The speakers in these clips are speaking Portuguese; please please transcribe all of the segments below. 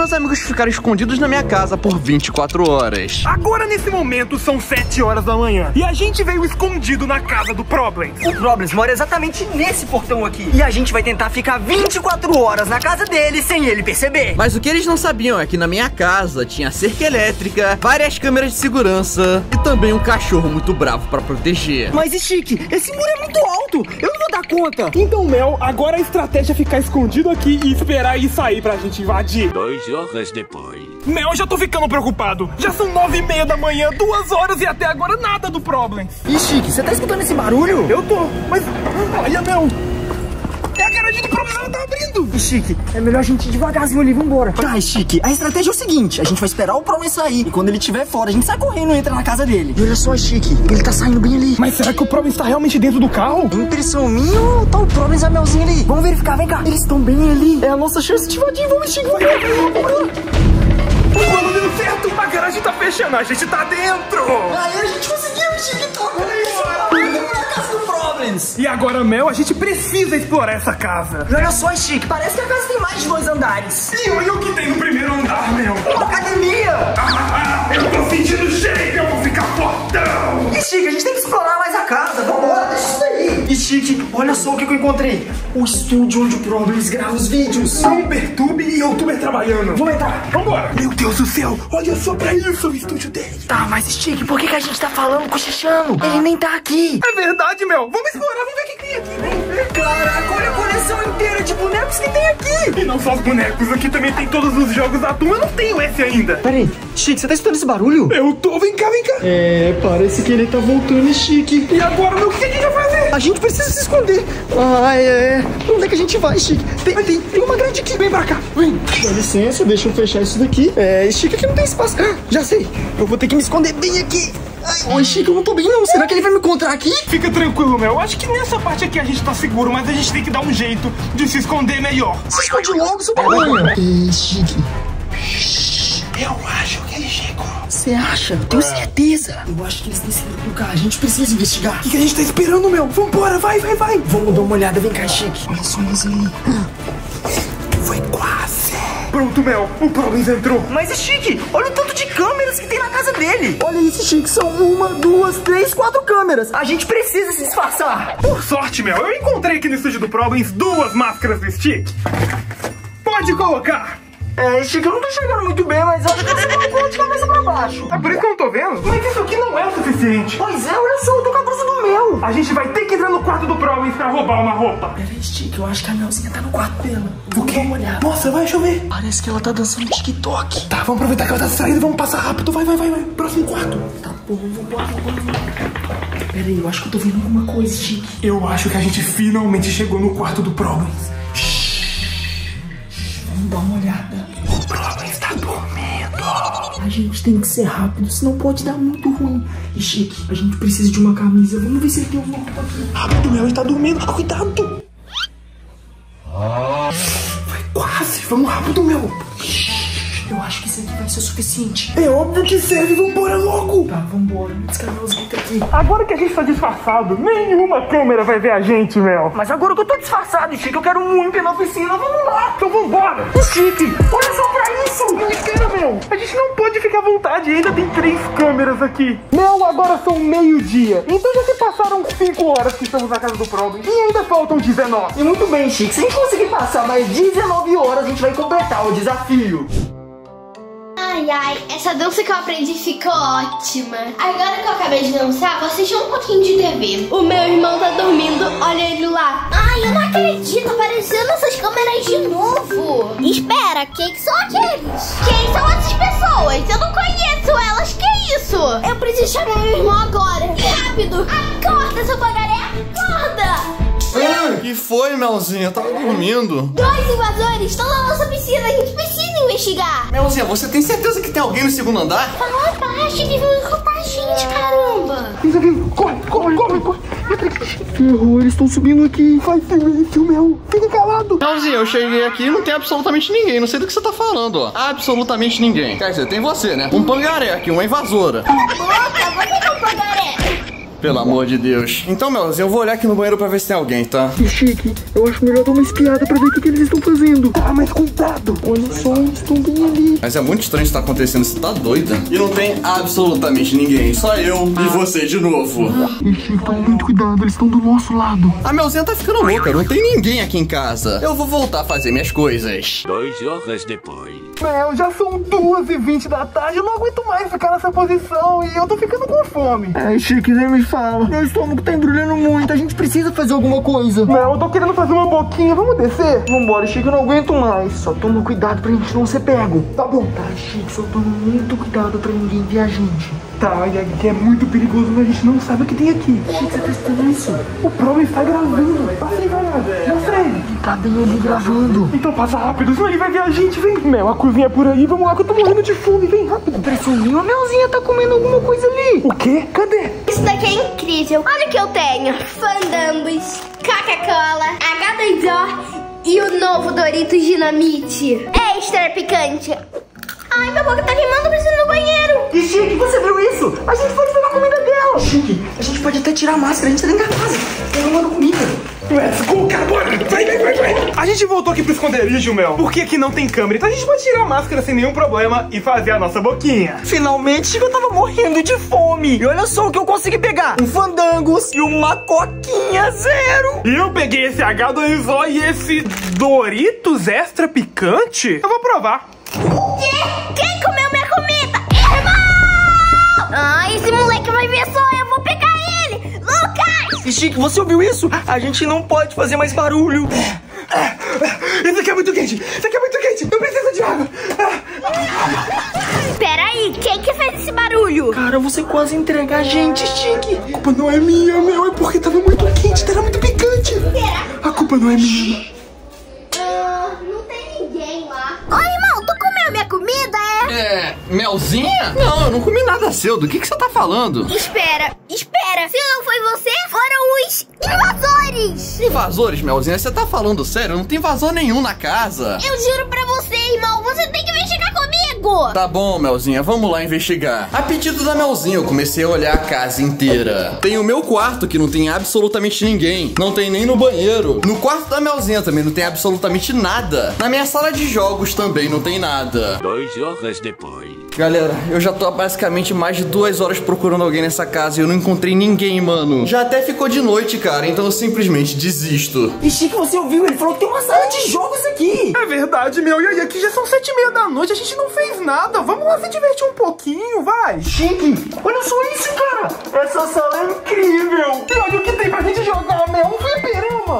meus amigos ficaram escondidos na minha casa por 24 horas. Agora, nesse momento, são 7 horas da manhã. E a gente veio escondido na casa do Problem. O Problems mora exatamente nesse portão aqui. E a gente vai tentar ficar 24 horas na casa dele sem ele perceber. Mas o que eles não sabiam é que na minha casa tinha cerca elétrica, várias câmeras de segurança e também um cachorro muito bravo pra proteger. Mas, Chique, esse muro é muito alto. Eu não vou dar conta. Então, Mel, agora a estratégia é ficar escondido aqui e esperar ele sair pra gente invadir. Dois horas depois. Mel, já tô ficando preocupado. Já são nove e meia da manhã, duas horas e até agora nada do Problem. E, Chique, você tá escutando esse barulho? Eu tô, mas olha, Mel. É a garagem do Problem, ela tá abrindo. E, Chique, é melhor a gente ir devagarzinho ali, vambora. Tá, Chique, a estratégia é o seguinte: a gente vai esperar o Problem sair. E quando ele estiver fora, a gente sai correndo e entra na casa dele. E olha só, Chique, ele tá saindo bem ali. Mas será que o Problem está realmente dentro do carro? Impressão minha ou tá o Problem e a Melzinha ali? Vamos verificar, vem cá. Eles estão bem ali. É a nossa chance de invadir. Vamos, Chique, vai. O plano deu certo, a garagem tá fechando, a gente tá dentro. Aí a gente E agora, Mel, a gente precisa explorar essa casa. E olha só, Chique, parece que a casa tem mais de dois andares. E olha o que tem no primeiro andar, Mel. Uma academia. Ah, eu tô sentindo cheio, olha só o que, que eu encontrei. O estúdio onde o Problems grava os vídeos. Um Pertube e Youtuber trabalhando. Vamos entrar. Vambora. Meu Deus do céu, olha só pra isso o estúdio dele. Tá, mas Chique, por que, que a gente tá falando com o Xixano? Ele nem tá aqui. É verdade, Mel. Vamos explorar, vamos ver o que tem aqui. Vem. Caraca, olha a coleção inteira de bonecos que tem aqui. E não só os bonecos, aqui também tem todos os jogos da turma. Eu não tenho esse ainda. Peraí, Chique, você tá escutando esse barulho? Eu tô, vem cá, vem cá. É, parece que ele tá voltando, Chique. E agora, meu, o que a gente vai fazer? A gente precisa se esconder. Ah, é. Onde é que a gente vai, Chique? Tem, tem, tem uma grade aqui. Vem pra cá. Vem. Dá licença, deixa eu fechar isso daqui. É, Chique, aqui não tem espaço. Ah, já sei. Eu vou ter que me esconder bem aqui. Ai, oi, Chique, eu não tô bem não. Será que ele vai me encontrar aqui? Fica tranquilo, Mel. Acho que nessa parte aqui a gente tá seguro, mas a gente tem que dar um jeito de se esconder melhor. Se esconde logo, seu tamanho. Ei, Chique. Eu acho que ele chegou. Você acha? Tenho certeza. Eu acho que eles têm saído do carro. A gente precisa investigar. O que, que a gente tá esperando, Mel? Vambora, vai, vai, vai. Vamos dar uma olhada. Vem cá, Chique. Olha só eles ali. Pronto, Mel. O Problems entrou. Mas é chique, olha o tanto de câmeras que tem na casa dele. Olha isso, Chique, são uma, duas, três, quatro câmeras. A gente precisa se disfarçar. Por sorte, Mel, eu encontrei aqui no estúdio do Problems duas máscaras do Stick. Pode colocar. É, Chique, eu não tô chegando muito bem, mas acho que você colocou de cabeça pra baixo. É por isso que eu não tô vendo. Mas isso aqui não é o suficiente. Pois é, olha só, eu tô com a blusa do meu. A gente vai ter que entrar no quarto do Problems pra roubar uma roupa. Peraí, Chique, eu acho que a Melzinha tá no quarto dela. O quê? Uma olhada. Nossa, vai chover. Parece que ela tá dançando TikTok. Tá, vamos aproveitar que ela tá saindo e vamos passar rápido. Vai, vai, vai, vai. Próximo quarto. Tá bom, vambora, vambora. Peraí, eu acho que eu tô vendo alguma coisa, Chique. Eu acho que a gente finalmente chegou no quarto do Problems. Vamos dar uma olhada. Gente tem que ser rápido, senão pode dar muito ruim. E Chique, a gente precisa de uma camisa. Vamos ver se ele tem alguma roupa aqui. Rápido, Mel, ele tá dormindo. Cuidado. Vai quase. Vamos rápido, Mel. Eu acho que isso aqui vai ser suficiente. É óbvio que serve. Vambora logo. Tá, vambora. A Melzinha tá aqui. Agora que a gente tá disfarçado, nenhuma câmera vai ver a gente, Mel. Mas agora que eu tô disfarçado, Chique, eu quero muito ir na oficina. Vamos lá. Então vambora. Chique, olha só pra isso. Não espera, Mel. A gente não pode ficar à vontade. Ainda tem três câmeras aqui. Mel, agora são meio-dia. Então já se passaram cinco horas que estamos na casa do Problem. E ainda faltam 19. E muito bem, Chique. Se a gente conseguir passar mais 19 horas, a gente vai completar o desafio. Ai, ai, essa dança que eu aprendi ficou ótima. Agora que eu acabei de dançar, vou assistir um pouquinho de TV. O meu irmão tá dormindo, olha ele lá. Ai, eu não acredito, aparecendo essas câmeras de novo. Espera, quem que são aqueles? Quem são essas pessoas? Eu não conheço elas, que isso? Eu preciso chamar meu irmão agora. Rápido, acorda, seu pagaré, que foi, Melzinha? Eu tava dormindo. Dois invasores estão na nossa piscina, a gente precisa investigar. Melzinha, você tem certeza que tem alguém no segundo andar? Fala baixo, eles vão encontrar a gente, caramba. Corre, corre, corre, corre. Errou, eles estão subindo aqui. Vai, silêncio, Mel. Fica calado. Melzinha, eu cheguei aqui e não tem absolutamente ninguém. Não sei do que você tá falando, ó. Absolutamente ninguém. Quer dizer, tem você, né? Um pangaré aqui, uma invasora. Boca, você é um pangaré. Pelo amor de Deus. Então, Melzinho, eu vou olhar aqui no banheiro pra ver se tem alguém, tá? Chique, eu acho melhor dar uma espiada pra ver o que, que eles estão fazendo. Tá, mas cuidado. Olha só, eles estão bem ali. Mas é muito estranho isso tá acontecendo, você tá doida? E não tem absolutamente ninguém, só eu e você de novo. Chique, toma muito cuidado, eles estão do nosso lado. A Melzinha tá ficando louca, não tem ninguém aqui em casa. Eu vou voltar a fazer minhas coisas. Dois horas depois. Mel, já são 2h20 da tarde. Eu não aguento mais ficar nessa posição e eu tô ficando com fome. Ai, Chique, nem me fala. Meu estômago tá embrulhando muito, a gente precisa fazer alguma coisa. Mel, eu tô querendo fazer uma boquinha. Vamos descer? Vambora, Chique, eu não aguento mais. Só toma cuidado pra gente não ser pego. Tá bom, tá, Chique, só toma muito cuidado pra ninguém ver a gente. Tá, e aqui é muito perigoso, mas a gente não sabe o que tem aqui. Chique, você tá estranho isso? O Pro está gravando. Passa aí, vai lá. Mostra ele. Tá bem ali gravando. Então passa rápido, senão ele vai ver a gente. Vem, Mel, a cozinha é por aí. Vamos lá que eu tô morrendo de fome. Vem rápido. Impressioninho, a Melzinha tá comendo alguma coisa ali. O quê? Cadê? Isso daqui é incrível. Olha o que eu tenho. Fandangos, Coca-Cola, H2O e o novo Doritos Dinamite. Extra picante. Ai, minha boca tá queimando, eu preciso ir no banheiro. E Chique, você viu isso? A gente pode pegar a comida dela. Chique, a gente pode até tirar a máscara, a gente tá dentro da casa. Uma comida. Let's go, cara, bora. Vai, vai, vai, vai. A gente voltou aqui pro esconderijo, Mel. Porque aqui não tem câmera, então a gente pode tirar a máscara sem nenhum problema e fazer a nossa boquinha. Finalmente, Chique, eu tava morrendo de fome. E olha só o que eu consegui pegar. Um fandangos e uma coquinha zero. E eu peguei esse H2O e esse Doritos extra picante. Eu vou provar. Quê? Quem comeu minha comida? Irmão! Ah, esse moleque vai ver só, eu vou pegar ele! Lucas! Chique, você ouviu isso? A gente não pode fazer mais barulho. Isso aqui é muito quente. Isso aqui é muito quente. Eu preciso de água. Peraí, quem que fez esse barulho? Cara, você quase entrega a gente, Chique. A culpa não é minha, Mel. É porque tava muito quente, tava muito picante. A culpa não é minha. É? Melzinha? Não, eu não comi nada seu. Do que, que você tá falando? Espera, espera. Se não foi você, foram os invasores. Invasores, Melzinha? Você tá falando sério? Não tem invasor nenhum na casa. Eu juro pra você, irmão, você tem que investigar comigo. Tá bom, Melzinha, vamos lá investigar. A pedido da Melzinha, eu comecei a olhar a casa inteira. Tem o meu quarto, que não tem absolutamente ninguém. Não tem nem no banheiro. No quarto da Melzinha também não tem absolutamente nada. Na minha sala de jogos também não tem nada. Dois horas depois. Galera, eu já tô há basicamente mais de duas horas procurando alguém nessa casa e eu não encontrei ninguém, mano. Já até ficou de noite, cara, então eu simplesmente desisto. E Chique, você ouviu? Ele falou que tem uma sala de jogos aqui. É verdade, meu. E aí, aqui já são sete e meia da noite. A gente não fez nada. Vamos lá se divertir um pouquinho, vai. Chique, olha só isso, cara. Essa sala é incrível. E olha o que tem pra gente jogar, Mel.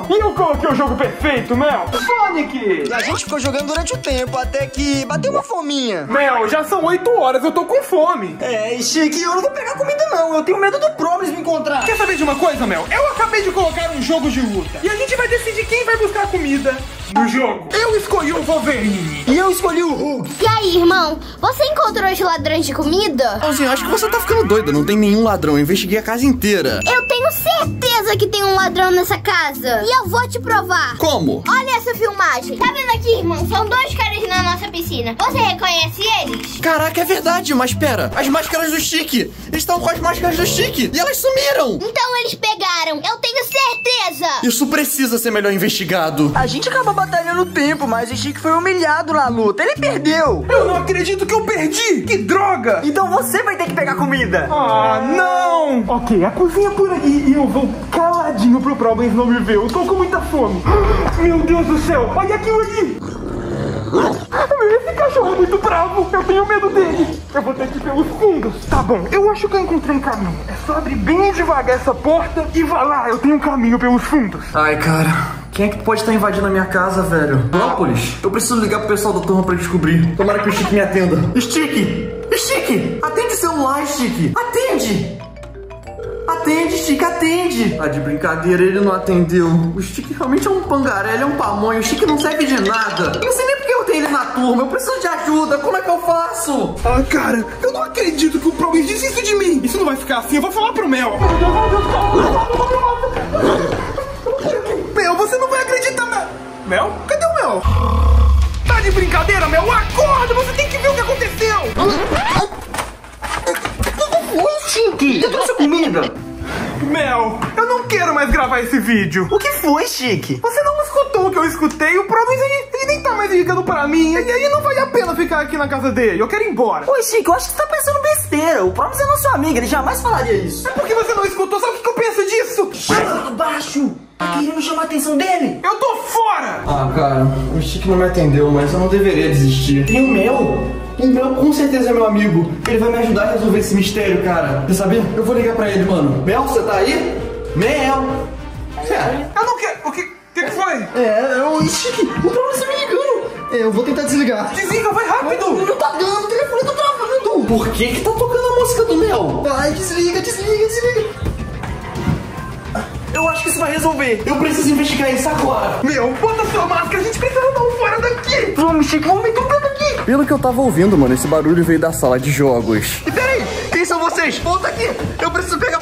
E eu coloquei o jogo perfeito, Mel. Sonic. A gente ficou jogando durante o tempo, até que bateu uma fominha. Mel, já são oito horas. Eu tô com fome. É, Chique, eu não vou pegar comida não. Eu tenho medo do Promise me encontrar. Quer saber de uma coisa, Mel? Eu acabei de colocar um jogo de luta. E a gente vai decidir quem vai buscar comida do jogo. Eu escolhi o Wolverine. E eu escolhi o Hulk. E aí, irmão, você encontrou os ladrões de comida? Melzinha, acho que você tá ficando doida. Não tem nenhum ladrão. Eu investiguei a casa inteira. Eu tenho certeza que tem um ladrão nessa casa. E eu vou te provar. Como? Olha essa filmagem. Tá vendo aqui, irmão? São dois caras na nossa piscina. Você reconhece eles? Caraca, é verdade, mas pera. As máscaras do Chique. Eles estão com as máscaras do Chique. E elas sumiram. Então eles pegaram. Eu tenho certeza. Isso precisa ser melhor investigado. A gente acaba batalhando o tempo, mas o Chique foi humilhado na luta. Ele perdeu. Eu não acredito que eu perdi. Que droga. Então você vai ter que pegar comida. Ah, não! Ok, a cozinha é por aí e eu vou caladinho pro Problems não me ver. Eu tô com muita fome. Meu Deus do céu, olha aquilo ali! Esse cachorro é muito bravo, eu tenho medo dele. Eu vou ter que ir pelos fundos. Tá bom, eu acho que eu encontrei um caminho. É só abrir bem devagar essa porta e vá lá, eu tenho um caminho pelos fundos. Ai, cara. Quem é que pode estar invadindo a minha casa, velho? Brócolis? Eu preciso ligar pro pessoal da turma pra descobrir. Tomara que o Chique me atenda. Stick! Stick! Atende celular, Stick! Atende! Atende, Stick, atende! Ah, de brincadeira, ele não atendeu. O Stick realmente é um pangaré, ele é um pamonho. O Stick não serve de nada. Eu não sei nem porque eu tenho ele na turma. Eu preciso de ajuda. Como é que eu faço? Ah, cara, eu não acredito que o Problems disse isso de mim. Isso não vai ficar assim, eu vou falar pro Mel. Mel, vídeo. O que foi, Chique? Você não escutou o que eu escutei, o Providence ele, ele nem tá mais ligando pra mim. E aí não vale a pena ficar aqui na casa dele. Eu quero ir embora. Ô, Chique, eu acho que você tá pensando besteira. O Promise é nosso amigo, ele jamais falaria isso. É porque você não escutou, sabe o que eu penso disso? Fala baixo. Tá querendo chamar a atenção dele? Eu tô fora! Ah, cara, o Chique não me atendeu, mas eu não deveria desistir. E o Mel? O Mel com certeza é meu amigo. Ele vai me ajudar a resolver esse mistério, cara. Quer saber? Eu vou ligar pra ele, mano. Mel, você tá aí? Mel! Sério? Eu não quero. O que, que, que foi? É, ô, Chique, o Promise tá me ligando. É, eu vou tentar desligar. Desliga, vai rápido! Não tá dando, o telefone tá travando. Por que que tá tocando a música do Mel? Vai, desliga, desliga, desliga. Eu acho que isso vai resolver. Eu preciso investigar isso agora. Meu, bota sua máscara, a gente precisa dar um fora daqui! Vamos, Chique, vamos um dedo aqui. Pelo que eu tava ouvindo, mano, esse barulho veio da sala de jogos. E peraí, quem são vocês? Volta aqui, eu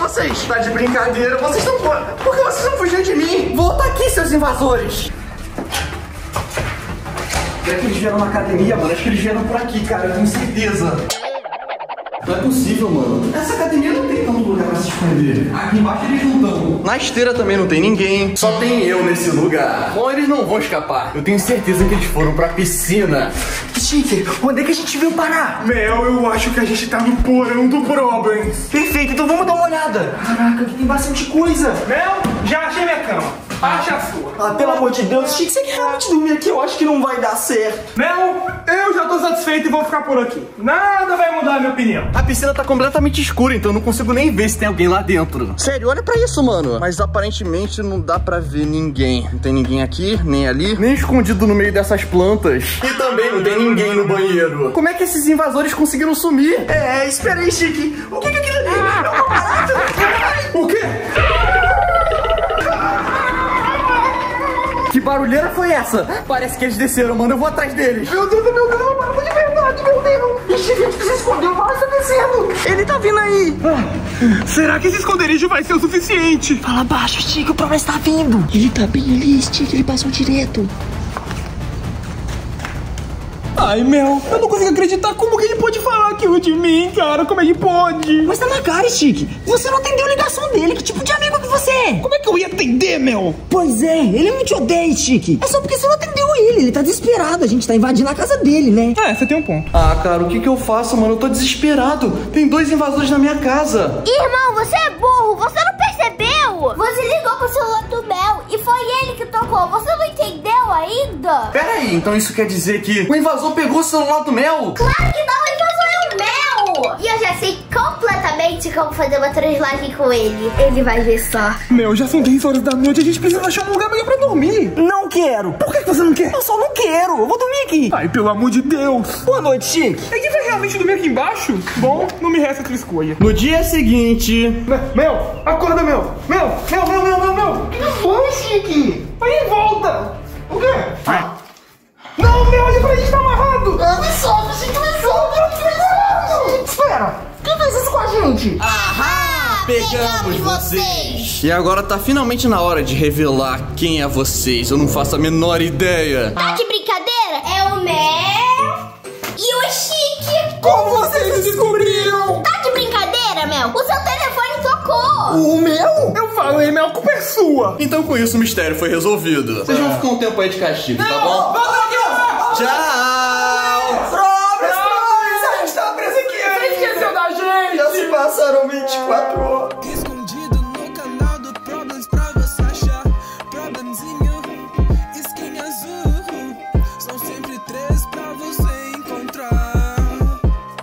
vocês. Tá de brincadeira, vocês estão. Por que vocês não fugiram de mim? Volta aqui, seus invasores. Será que eles vieram na academia, mano? Acho que eles vieram por aqui, cara, eu tenho certeza. Não é possível, mano. Essa academia não tem tanto lugar pra se esconder. Aqui embaixo eles não estão. Na esteira também não tem ninguém. Só tem eu nesse lugar. Bom, eles não vão escapar. Eu tenho certeza que eles foram pra piscina. Chique, onde é que a gente veio parar? Mel, eu acho que a gente tá no porão do Problems. Perfeito, então vamos dar uma olhada. Caraca, aqui tem bastante coisa. Mel, já achei minha cama. Acha a sua. Ah, pelo amor de Deus, Chique, você quer realmente dormir aqui? Eu acho que não vai dar certo. Mel, eu já tô satisfeito e vou ficar por aqui. Nada vai mudar a minha opinião. A piscina tá completamente escura, então eu não consigo nem ver se tem alguém lá dentro. Sério, olha pra isso, mano. Mas aparentemente não dá pra ver ninguém. Não tem ninguém aqui, nem ali, nem escondido no meio dessas plantas. E também não tem ninguém no banheiro. Como é que esses invasores conseguiram sumir? É, espera aí, Chique. O que que é aquilo ali? É uma barata? Barulheira foi essa? Parece que eles desceram, mano. Eu vou atrás deles. Meu Deus, meu Deus, mano, de verdade, meu Deus. Ixi, gente se escondeu, o está descendo. Ele tá vindo aí. Será que esse esconderijo vai ser o suficiente? Fala baixo, Chique, o Promise tá vindo. Ele tá bem ali, Chique, ele passou direto. Ai, Mel, eu não consigo acreditar como que ele pode falar aquilo de mim, cara. Como é que pode? Mas tá na cara, Chique. Você não atendeu a ligação dele. Que tipo de amigo que você é? Como é que eu ia atender, Mel? Pois é, ele não te odeia, Chique. É só porque você não atendeu ele. Ele tá desesperado. A gente tá invadindo a casa dele, né? É, você tem um ponto. Ah, cara, o que que eu faço, mano? Eu tô desesperado. Tem dois invasores na minha casa. Irmão, você é burro, você não percebeu? Você ligou pro celular do Mel e foi ele que tocou. Você não entendeu ainda? Pera aí, então isso quer dizer que o invasor pegou o celular do Mel? Claro que não, o invasor é o Mel! E eu já sei completamente como fazer uma translagem com ele. Ele vai ver só. Mel, já são 10 horas da noite, a gente precisa achar um lugar melhor pra dormir. Não quero. Por que você não quer? Eu só não quero. Eu vou dormir aqui. Ai, pelo amor de Deus. Boa noite, Chique. Ele vai realmente dormir aqui embaixo? Bom, não me resta outra escolha. No dia seguinte. Me- Mel, acorda, Mel. Mel, Mel, Mel, Mel, Mel, Mel. O que foi, Chique? vocês! E agora tá finalmente na hora de revelar quem é vocês. Eu não faço a menor ideia. Tá de brincadeira? É o Mel e o Chique. Como vocês descobriram? Tá de brincadeira, Mel? O seu telefone tocou. O meu? Eu falei, Mel, a culpa é sua. Então com isso o mistério foi resolvido. Vocês vão ficar um tempo aí de castigo, tá não, tá bom? Volta. Tchau! Frobes, a gente tava preso aqui. Você esqueceu da gente. Já se passaram 24 horas.